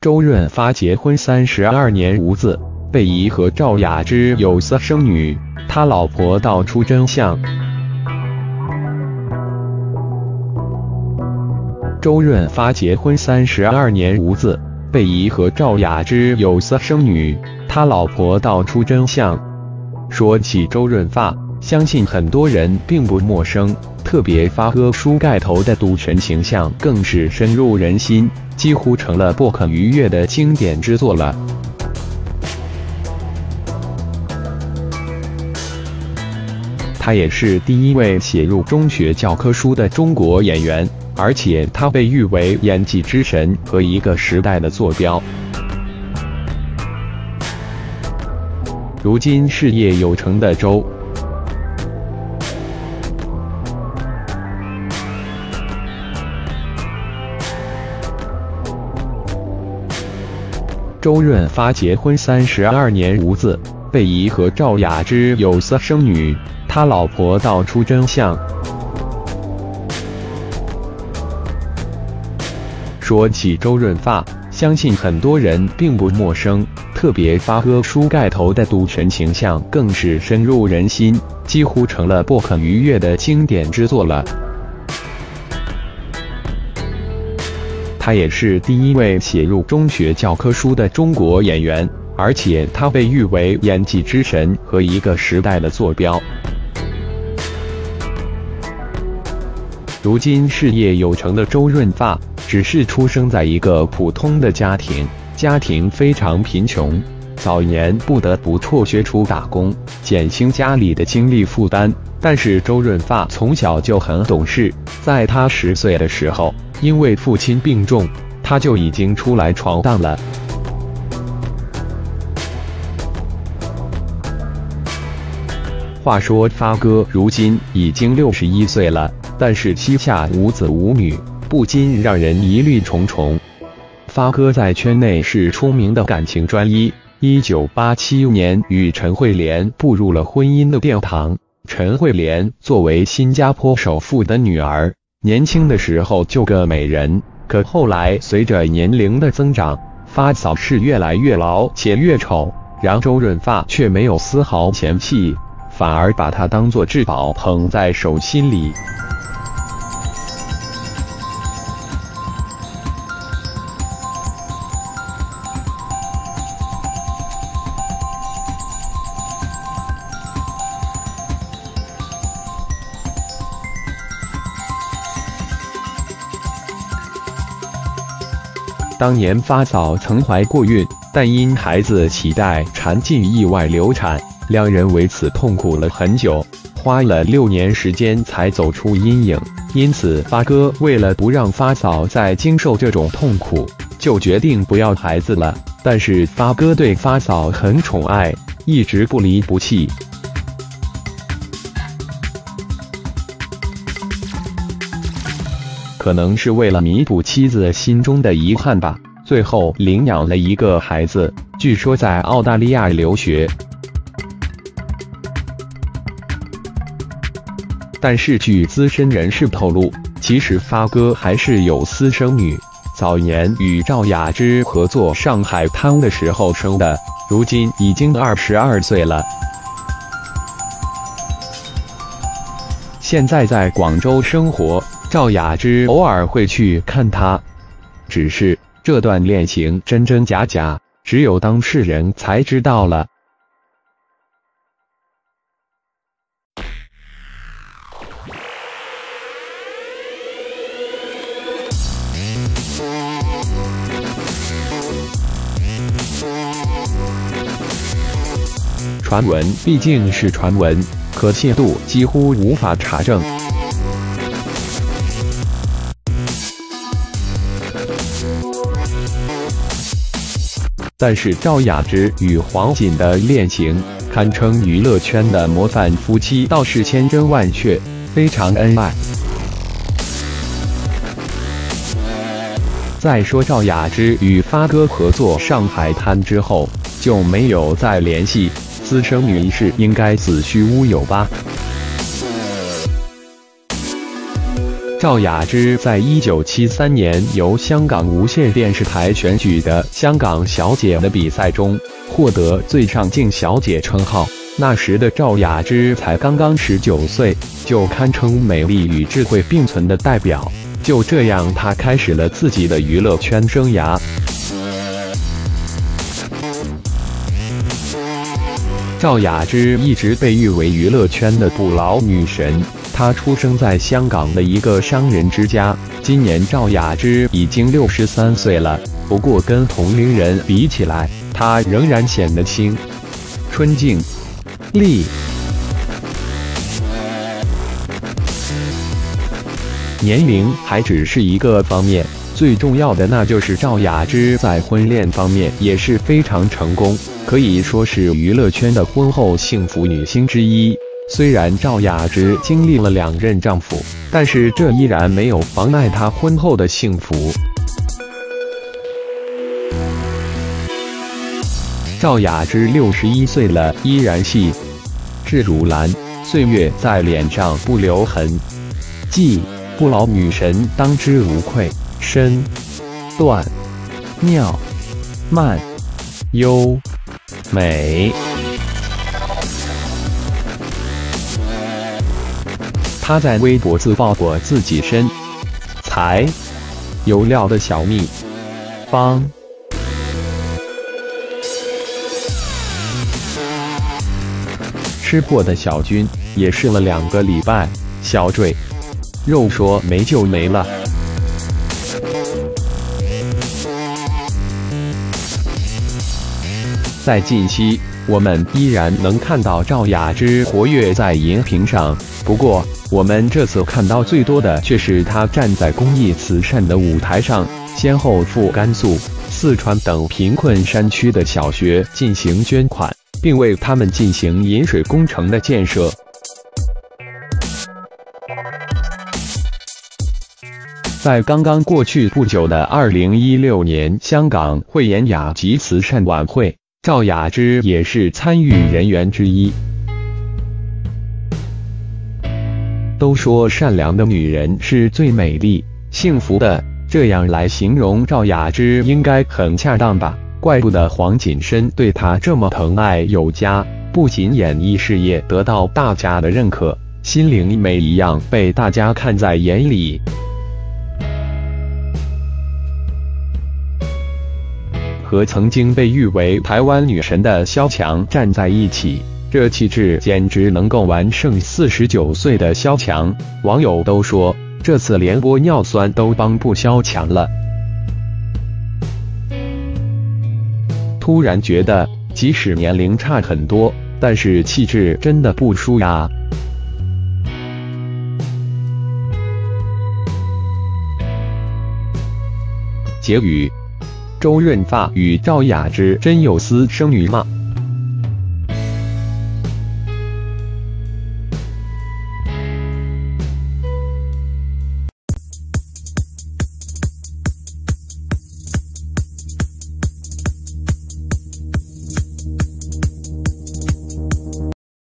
周润发结婚三十二年无子，被疑和赵雅芝有私生女，他老婆道出真相。周润发结婚三十二年无子，被疑和赵雅芝有私生女，他老婆道出真相。说起周润发，相信很多人并不陌生，特别发哥书盖头的赌神形象更是深入人心，几乎成了不可逾越的经典之作了。他也是第一位写入中学教科书的中国演员。而且他被誉为演技之神和一个时代的坐标。如今事业有成的周周润发结婚三十二年无子，被疑和赵雅芝有私生女，他老婆道出真相。说起周润发，相信很多人并不陌生，特别发哥书盖头的赌神形象更是深入人心，几乎成了不可逾越的经典之作了。他也是第一位写入中学教科书的中国演员，而且他被誉为演技之神和一个时代的坐标。如今事业有成的周润发。只是出生在一个普通的家庭，家庭非常贫穷，早年不得不辍学出打工，减轻家里的经济负担。但是周润发从小就很懂事，在他十岁的时候，因为父亲病重，他就已经出来闯荡了。话说发哥如今已经六十一岁了，但是膝下无子无女。不禁让人疑虑重重。发哥在圈内是出名的感情专一，一九八七年与陈慧莲步入了婚姻的殿堂。陈慧莲作为新加坡首富的女儿，年轻的时候就个美人，可后来随着年龄的增长，发嫂是越来越老且越丑，然周润发却没有丝毫嫌弃，反而把她当做至宝捧在手心里。当年发嫂曾怀过孕，但因孩子脐带缠进意外流产，两人为此痛苦了很久，花了六年时间才走出阴影。因此，发哥为了不让发嫂再经受这种痛苦，就决定不要孩子了。但是发哥对发嫂很宠爱，一直不离不弃。可能是为了弥补妻子心中的遗憾吧，最后领养了一个孩子，据说在澳大利亚留学。但是据资深人士透露，其实发哥还是有私生女，早年与赵雅芝合作《上海滩》的时候生的，如今已经二十二岁了，现在在广州生活。赵雅芝偶尔会去看他，只是这段恋情真真假假，只有当事人才知道了。传闻毕竟是传闻，可信度几乎无法查证。但是赵雅芝与黄锦的恋情堪称娱乐圈的模范夫妻，倒是千真万确，非常恩爱。再说赵雅芝与发哥合作《上海滩》之后就没有再联系，私生女一事应该子虚乌有吧？赵雅芝在一九七三年由香港无线电视台选举的香港小姐的比赛中，获得最上镜小姐称号。那时的赵雅芝才刚刚十九岁，就堪称美丽与智慧并存的代表。就这样，她开始了自己的娱乐圈生涯。赵雅芝一直被誉为娱乐圈的不老女神。她出生在香港的一个商人之家。今年赵雅芝已经六十三岁了，不过跟同龄人比起来，她仍然显得青春静丽。年龄还只是一个方面，最重要的那就是赵雅芝在婚恋方面也是非常成功，可以说是娱乐圈的婚后幸福女星之一。虽然赵雅芝经历了两任丈夫，但是这依然没有妨碍她婚后的幸福。赵雅芝六十一岁了，依然细致如兰，岁月在脸上不留痕迹，不老女神当之无愧。身段妙曼优美。他在微博自曝过自己身材有料的小秘方，吃货的小军也试了两个礼拜，小赘肉说没就没了。在近期，我们依然能看到赵雅芝活跃在荧屏上，不过。我们这次看到最多的却是他站在公益慈善的舞台上，先后赴甘肃、四川等贫困山区的小学进行捐款，并为他们进行饮水工程的建设。在刚刚过去不久的二零一六年香港汇演雅集慈善晚会，赵雅芝也是参与人员之一。都说善良的女人是最美丽、幸福的，这样来形容赵雅芝应该很恰当吧？怪不得黄锦琛对她这么疼爱有加，不仅演艺事业得到大家的认可，心灵美一样被大家看在眼里。和曾经被誉为台湾女神的萧蔷站在一起。这气质简直能够完胜四十九岁的萧蔷，网友都说这次连玻尿酸都帮不萧蔷了。突然觉得，即使年龄差很多，但是气质真的不输呀。结语：周润发与赵雅芝真有私生女吗？